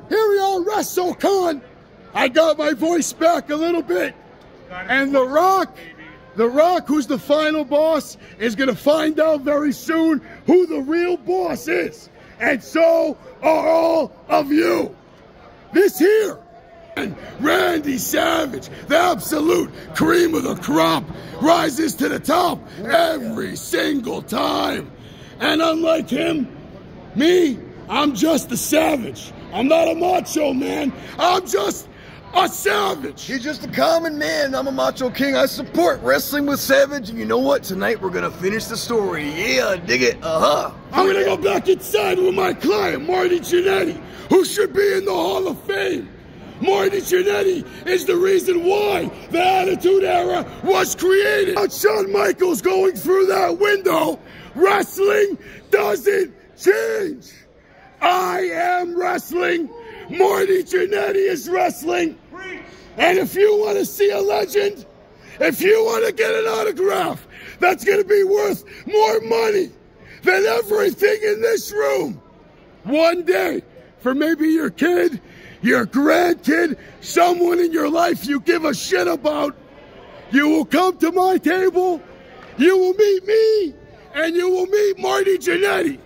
here we are, WrestleCon. I got my voice back a little bit. And The Rock, The Rock, who's the final boss, is going to find out very soon who the real boss is. And so are all of you. This here, and Randy Savage, the absolute cream of the crop, rises to the top every single time. And unlike him, me, I'm just a savage. I'm not a macho man. I'm just a savage. He's just a common man. I'm a macho king. I support wrestling with Savage. And you know what? Tonight we're going to finish the story. Yeah, dig it. Uh huh. I'm gonna go back inside with my client, Marty Jannetty, who should be in the Hall of Fame. Marty Jannetty is the reason why the Attitude Era was created. Now, Shawn Michaels going through that window, wrestling doesn't change. I am wrestling. Marty Jannetty is wrestling. And if you want to see a legend, if you want to get an autograph that's going to be worth more money than everything in this room, one day, for maybe your kid, your grandkid, someone in your life you give a shit about, you will come to my table, you will meet me, and you will meet Marty Jannetty.